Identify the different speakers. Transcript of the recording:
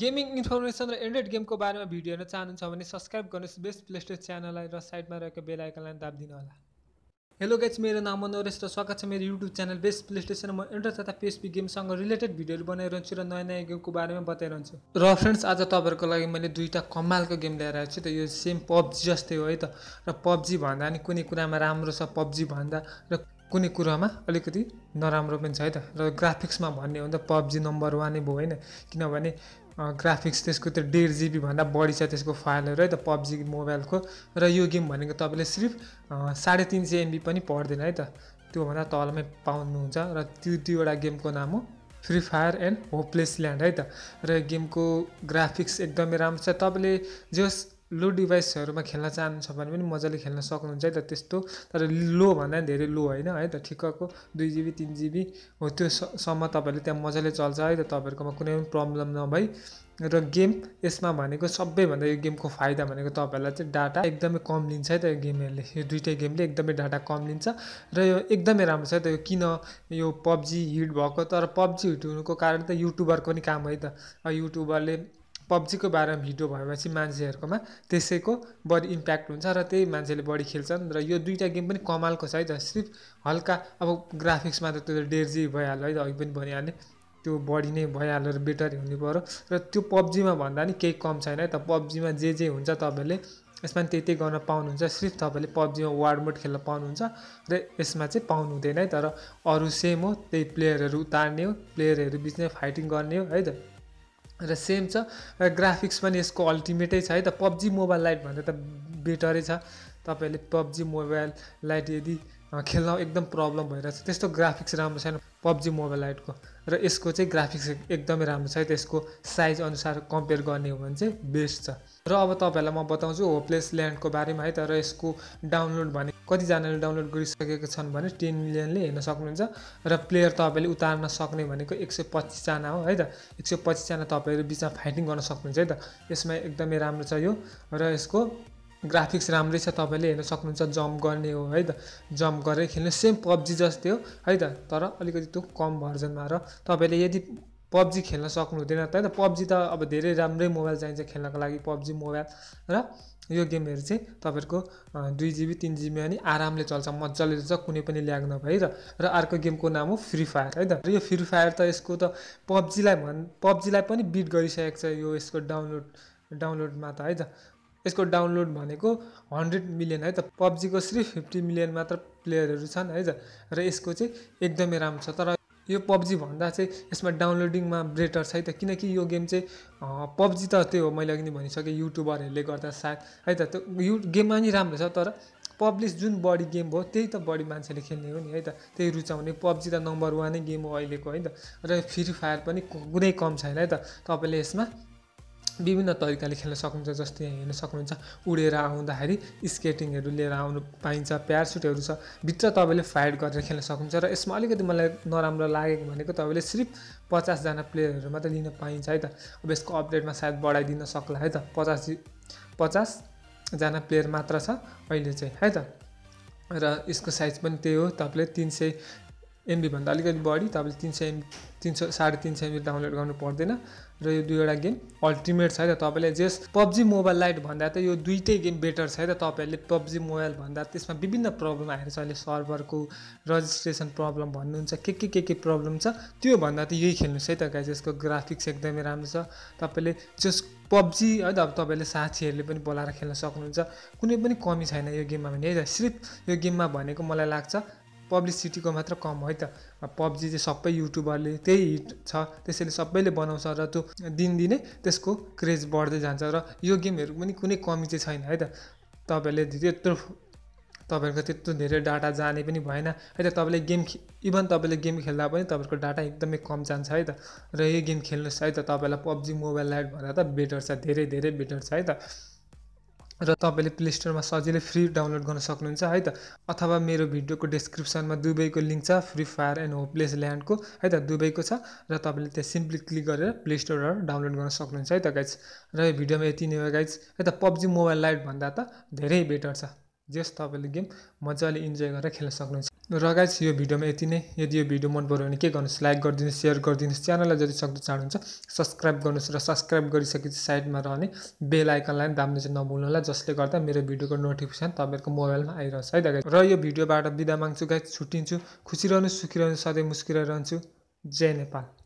Speaker 1: Gaming information र Android गेमको बारेमा भिडियो हेर्न चाहनुहुन्छ भने सब्सक्राइब गर्नुहोस् बेस्ट प्लेस्टेस च्यानललाई र साइडमा रहेको बेल आइकनलाई दाबिदिनु होला। हेलो गाइज मेरो नाम मनोरेश र स्वागत छ मेरो YouTube channel best play station म एन्ड्रोइड तथा पिएसपी गेमसँग रिलेटेड भिडियोहरू बनाइरहन्छु र नयाँ नयाँ गेमको बारेमा बताइरहन्छु। र फ्रेन्ड्स आज तपाईँहरूको लागि मैले दुईवटा कमालको गेम ल्याएर आएको छु त यो सेम पब्जी जस्तै हो है त। र पब्जी भन्दा नि कुनै कुरामा राम्रो छ पब्जी भन्दा र कुनै कुरामा अलिकति नराम्रो पनि छ है त। र ग्राफिक्समा भन्ने हो भने त पब्जी नम्बर वानै भयो होइन। किनभने ग्राफिक्स त्यसको त्यो डेढ जिबीभन्दा बढी छ त्यसको फाइलहरू है त पब्जी मोबाइलको। र यो गेम भनेको तपाईँले सिर्फ साढे तिन सय एमबी पनि पर्दैन है त। त्योभन्दा तलमै पाउनुहुन्छ र त्यो दुईवटा गेमको नाम हो Free Fire and Hopeless Land है त। र गेमको ग्राफिक्स एकदमै राम्रो छ। तपाईँले जस लो डिभाइसहरूमा खेल्न चाहनुहुन्छ भने पनि मजाले खेल्न सक्नुहुन्छ है त त्यस्तो। तर लो भन्दा पनि धेरै लो होइन है त ठिक्कको दुई जिबी तिन जिबी हो त्योसम्म तपाईँहरूले त्यहाँ मजाले चल्छ है त तपाईँहरूकोमा कुनै पनि प्रब्लम नभई। र गेम यसमा भनेको सबैभन्दा यो गेमको फाइदा भनेको तपाईँहरूलाई चाहिँ डाटा एकदमै कम लिन्छ है त यो गेमहरूले यो दुइटै गेमले एकदमै डाटा कम लिन्छ। र यो एकदमै राम्रो छ है त यो किन यो पब्जी हिट भएको तर पब्जी हिट हुनुको कारण त युट्युबरको नि काम है त। युट्युबरले पब्जीको बारेमा भिडियो भएपछि मान्छेहरूकोमा त्यसैको बढी इम्प्याक्ट हुन्छ र त्यही मान्छेले बढी खेल्छन् र यो दुईवटा गेम पनि कमालको छ है त। सिर्फ हल्का अब ग्राफिक्समा त त्यो डेढ जिबी भइहाल्यो है त अघि पनि भनिहालेँ। त्यो बढी नै भइहाल्यो र बेटर हुनु पऱ्यो र त्यो पब्जीमा भन्दा नि केही कम छैन है त। पब्जीमा जे जे हुन्छ तपाईँहरूले यसमा पनि त्यही त्यही गर्न पाउनुहुन्छ। सिर्फ तपाईँले पब्जीमा वार्ड मोड खेल्न पाउनुहुन्छ र यसमा चाहिँ पाउनु हुँदैन है तर अरू सेम हो त्यही प्लेयरहरू उतार्ने हो प्लेयरहरू बिचमै फाइटिङ गर्ने हो है त। र सेम छ. र ग्राफिक्स पनि यसको अल्टिमेटै छ है त. पब्जी मोबाइल लाइट भन्दा त बेटरै छ। तपाईँहरूले पब्जी मोबाइल लाइट यदि खेल्न एकदम प्रब्लम भइरहेछ त्यस्तो ग्राफिक्स राम्रो छैन पब्जी मोबाइल लाइटको र यसको चाहिँ ग्राफिक्स एकदमै राम्रो छ त्यसको साइज अनुसार कम्पेयर गर्ने हो भने चाहिँ बेस्ट छ। र अब तपाईँहरूलाई म बताउँछु होपलेस ल्यान्डको बारेमा है त। र यसको डाउनलोड भने कतिजनाले डाउनलोड गरिसकेको छन् भने टेन मिलियनले हेर्न सक्नुहुन्छ र प्लेयर तपाईँले उतार्न सक्ने भनेको एक सय पच्चिसजना हो है त? एक सय पच्चिसजना तपाईँहरू बिचमा फाइटिङ गर्न सक्नुहुन्छ है त? यसमा एकदमै राम्रो छ यो र यसको ग्राफिक्स राम्रै छ तपाईँले हेर्न सक्नुहुन्छ जम्प गर्ने हो है त? जम्प गरेर खेल्नु सेम पब्जी जस्तै हो है त? तर अलिकति त्यो कम भर्जनमा र तपाईँले यदि पब्जी खेल्न सक्नु हुँदैन त पब्जी त अब धेरै राम्रै मोबाइल चाहिन्छ खेल्नको लागि पब्जी मोबाइल र यो गेमहरू चाहिँ तपाईँहरूको दुई जिबी तिन जिबी अनि आरामले चल्छ मजाले चल्छ कुनै पनि ल्याग नभई र र अर्को गेमको नाम हो फ्री फायर है त। यो फ्री फायर त यसको त पब्जीलाई भन् पब्जीलाई पनि बिट गरिसकेको छ यो यसको डाउनलोड डाउनलोडमा त है त। यसको डाउनलोड भनेको हन्ड्रेड मिलियन है त। पब्जीको सिर्फ फिफ्टी मिलियन मात्र प्लेयरहरू छन् है त। र यसको चाहिँ एकदमै राम्रो छ। तर यो पब्जी भन्दा चाहिँ यसमा डाउनलोडिङमा बेटर छ है त। किनकि यो गेम चाहिँ पब्जी त त्यो हो मैले अघि नै भनिसकेँ युट्युबरहरूले गर्दा सायद है त त्यो यु गेममा नि राम्रो छ तर पब्लिस जुन बढी गेम भयो त्यही त बढी मान्छेले खेल्ने हो नि है त त्यही रुचाउने। पब्जी त नम्बर वानै गेम हो अहिलेको है त र फ्री फायर पनि कुनै कम छैन है त तपाईँले यसमा विभिन्न तरिकाले खेल्न सक्नुहुन्छ जस्तै हेर्न सक्नुहुन्छ उडेर आउँदाखेरि स्केटिङहरू लिएर आउनु पाइन्छ प्यारसुटहरू छ भित्र तपाईँले फाइट गरेर खेल्न सक्नुहुन्छ र यसमा अलिकति मलाई नराम्रो लागेको भनेको तपाईँले सिर्फ पचासजना प्लेयरहरू मात्रै लिन पाइन्छ है त। अब यसको अपडेटमा सायद बढाइदिन सक्ला है त। पचास पचासजना प्लेयर मात्र छ अहिले चाहिँ है त। र यसको साइज पनि त्यही हो तपाईँले तिन सय एमबीभन्दा अलिकति बढी तपाईँले तिन सय एमबी तिन सय साढे तिन सय एमबी डाउनलोड गर्नु पर्दैन र यो दुईवटा गेम अल्टिमेट छ है त तपाईँले जेस पब्जी मोबाइल लाइट भन्दा त यो दुइटै गेम बेटर छ है त तपाईँहरूले पब्जी मोबाइल भन्दा त्यसमा विभिन्न प्रब्लम आएर छ अहिले सर्भरको रजिस्ट्रेसन प्रब्लम भन्नुहुन्छ के के के के प्रब्लम छ त्योभन्दा त यही खेल्नुहोस् है त गाइज यसको ग्राफिक्स एकदमै राम्रो छ तपाईँले जस पब्जी है त अब तपाईँले साथीहरूले पनि बोलाएर खेल्न सक्नुहुन्छ कुनै पनि कमी छैन यो गेममा भने है त सिर्फ यो गेममा भनेको मलाई लाग्छ पब्लिसिटीको मात्र कम है त? पब्जी चाहिँ सबै युट्युबरले त्यही हिट छ त्यसैले सबैले बनाउँछ र त्यो दिनदिनै त्यसको क्रेज बढ्दै जान्छ र यो गेमहरू पनि कुनै कमी चाहिँ छैन है त? तपाईँहरूले त्यत्रो तपाईँहरूको त्यत्रो धेरै डाटा जाने पनि भएन है त? तपाईँले गेम इभन तपाईँले गेम खेल्दा पनि तपाईँहरूको डाटा एकदमै कम जान्छ है त? र यो गेम खेल्नुहोस् है त? तपाईँलाई पब्जी मोबाइल लाइट भन्दा त बेटर छ धेरै धेरै बेटर छ है त? र तपाईँले प्ले स्टोरमा सजिलै फ्री डाउनलोड गर्न सक्नुहुन्छ है त? अथवा मेरो भिडियोको डिस्क्रिप्सनमा दुबईको लिङ्क छ फ्री फायर एन्ड होपलेस ल्यान्डको है त? दुबईको छ र तपाईँले त्यहाँ सिम्पली क्लिक गरेर प्ले स्टोरबाट डाउनलोड गर्न सक्नुहुन्छ है त गाइज? र यो भिडियोमा यति नै हो गाइज। है त पब्जी मोबाइल लाइट भन्दा त धेरै बेटर छ। जस तपाईँले गेम मजाले इन्जोय गरेर खेल्न सक्नुहुन्छ। र गाइस यो भिडियोमा यति नै। यदि यो भिडियो मन पऱ्यो भने के गर्नुहोस् लाइक गरिदिनुहोस् सेयर गरिदिनुहोस्। च्यानललाई जति सक्दो चाहनुहुन्छ सब्सक्राइब गर्नुहोस् र सब्सक्राइब गरिसकेपछि साइडमा रहने बेल आइकनलाई पनि दाब्नु चाहिँ नभुल्नु होला जसले गर्दा मेरो भिडियोको नोटिफिकेसन तपाईँहरूको मोबाइलमा आइरहन्छ है त र यो भिडियोबाट बिदा माग्छु गाइस छुट्टिन्छु। खुसी रहनु सुखी रहनु सधैँ मुस्किरहन्छु जय नेपाल।